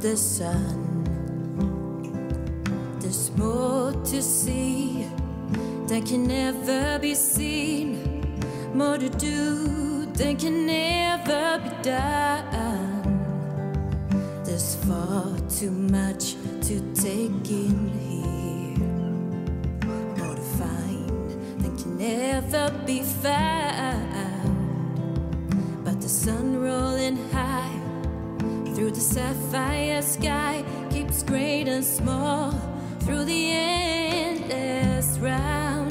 the sun. There's more to see that can never be seen, more to do than can never be done. There's far too much to take in here, more to find than can never be found. But the sun rolling high through the sapphire sky keeps great and small through the endless ride.